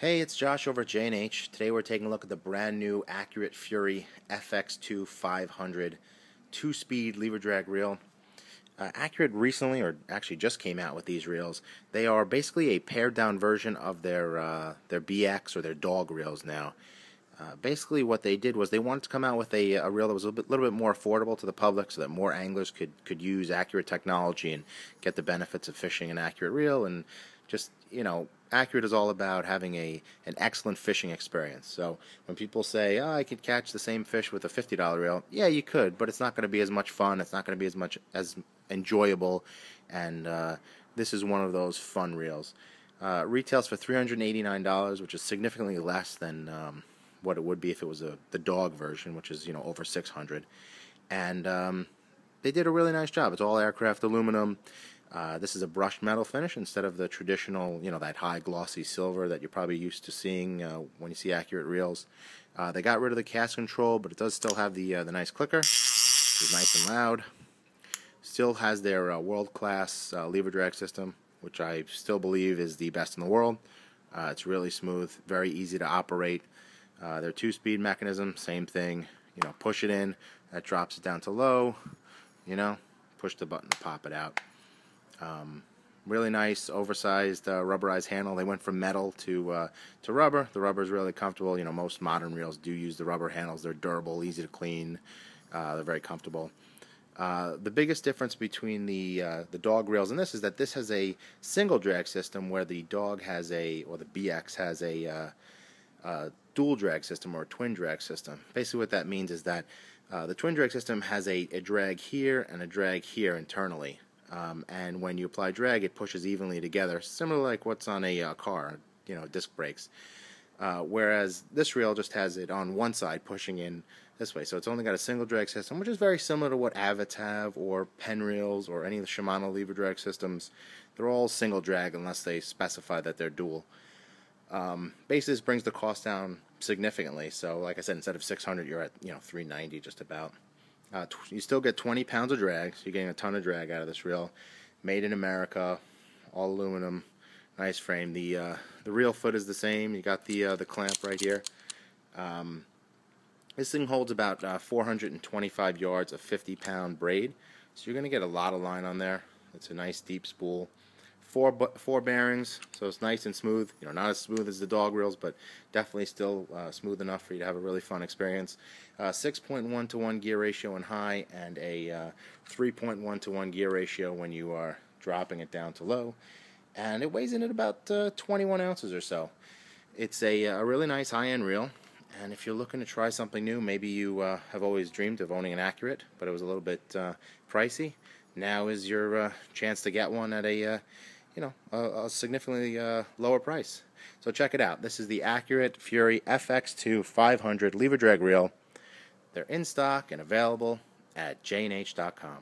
Hey, it's Josh over at J&H. Today we're taking a look at the brand new Accurate Fury FX2 500 two-speed lever drag reel. Uh, Accurate recently, or actually just came out with these reels. They are basically a pared down version of their uh, their BX or their Dawg reels now. Uh, basically, what they did was they wanted to come out with a, a reel that was a little bit, little bit more affordable to the public, so that more anglers could could use accurate technology and get the benefits of fishing an accurate reel and just you know accurate is all about having a an excellent fishing experience. So when people say oh i could catch the same fish with a $50 reel yeah you could but it's not going to be as much fun it's not going to be as much as enjoyable and uh, this is one of those fun reels. Uh, retails for $389 which is significantly less than um, what it would be if it was a the Dawg version which is you know over 600 and um, they did a really nice job. It's all aircraft aluminum uh, this is a brushed metal finish instead of the traditional, you know, that high glossy silver that you're probably used to seeing uh, when you see accurate reels. Uh, they got rid of the cast control, but it does still have the uh, the nice clicker, which is nice and loud. Still has their uh, world-class lever drag system, which I still believe is the best in the world. it's really smooth, very easy to operate. their two-speed mechanism, same thing. You know, push it in, that drops it down to low. You know, push the button to pop it out. Um, really nice, oversized, uh, rubberized handle. They went from metal to uh, to rubber. The rubber is really comfortable. You know, most modern reels do use the rubber handles. They're durable, easy to clean. Uh, they're very comfortable. Uh, the biggest difference between the uh, the Dawg reels and this is that this has a single drag system where the Dawg has a or the BX has a uh, dual drag system or a twin drag system. Basically, what that means is that the twin drag system has a, a drag here and a drag here internally. Um, and when you apply drag, it pushes evenly together, similar like what's on a uh, car, you know, disc brakes. Uh, whereas this reel just has it on one side pushing in this way. So it's only got a single drag system, which is very similar to what Avets have or Penn reels or any of the Shimano lever drag systems. They're all single drag unless they specify that they're dual. Um, basis brings the cost down significantly. So like I said, instead of 600, you're at you know 390 just about. Uh, you still get 20 pounds of drag, so you're getting a ton of drag out of this reel. Made in America, all aluminum, nice frame. The uh, the reel foot is the same. You got the uh, the clamp right here. Um, this thing holds about uh, 425 yards of 50 pound braid, so you're going to get a lot of line on there. It's a nice deep spool four four bearings, so it's nice and smooth. You know, not as smooth as the Dawg reels, but definitely still uh, smooth enough for you to have a really fun experience. Uh, 6.1 to 1 gear ratio in high, and a uh, 3.1 to 1 gear ratio when you are dropping it down to low. And it weighs in at about uh, 21 ounces or so. It's a, a really nice high-end reel. And if you're looking to try something new, maybe you uh, have always dreamed of owning an Accurate, but it was a little bit uh, pricey. Now is your chance to get one at a you know, a, a significantly uh, lower price. So check it out. This is the Accurate Fury FX2 500 lever drag reel. They're in stock and available at jandh.com.